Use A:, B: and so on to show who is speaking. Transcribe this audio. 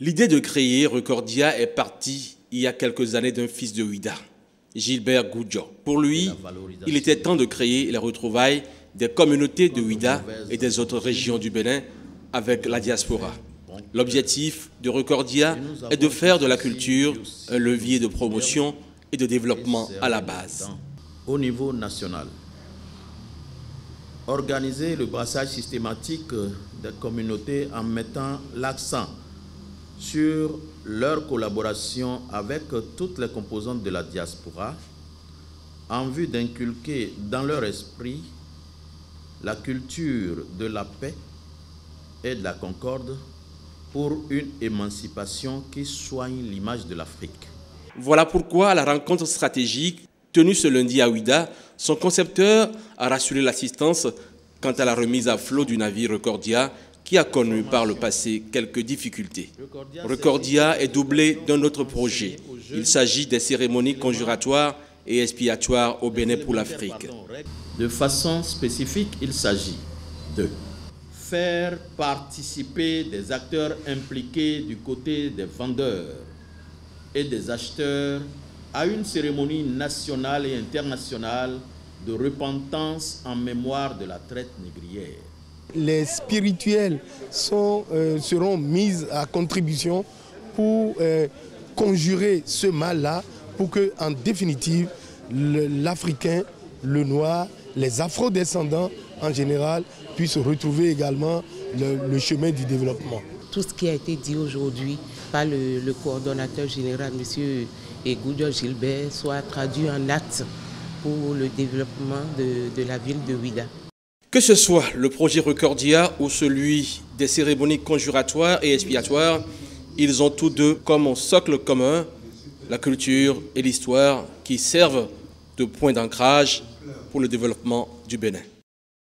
A: L'idée de créer Recordia est partie il y a quelques années d'un fils de Ouida, Gilbert Goudjo. Pour lui, il était temps de créer les retrouvailles des communautés de Ouida et des autres régions du Bénin avec la diaspora. L'objectif de Recordia est de faire de la culture un levier de promotion et de développement à la base.
B: Au niveau national, organiser le brassage systématique des communautés en mettant l'accent sur leur collaboration avec toutes les composantes de la diaspora en vue d'inculquer dans leur esprit la culture de la paix et de la concorde pour une émancipation qui soigne l'image de l'Afrique.
A: Voilà pourquoi la rencontre stratégique tenue ce lundi à Ouida, son concepteur a rassuré l'assistance quant à la remise à flot du navire Recordia qui a connu par le passé quelques difficultés. Recordia est doublé d'un autre projet. Il s'agit des cérémonies conjuratoires et expiatoires au Bénin pour l'Afrique.
B: De façon spécifique, il s'agit de faire participer des acteurs impliqués du côté des vendeurs et des acheteurs à une cérémonie nationale et internationale de repentance en mémoire de la traite négrière.
C: Les spirituels euh, seront mis à contribution pour euh, conjurer ce mal-là, pour que, en définitive, l'Africain, le noir, les afro-descendants en général puissent retrouver également le, chemin du développement.
D: Tout ce qui a été dit aujourd'hui par le, coordonnateur général, M. Egoudio Gilbert, soit traduit en actes pour le développement de, la ville de Ouida.
A: Que ce soit le projet Recordia ou celui des cérémonies conjuratoires et expiatoires, ils ont tous deux comme socle commun la culture et l'histoire qui servent de point d'ancrage pour le développement du Bénin.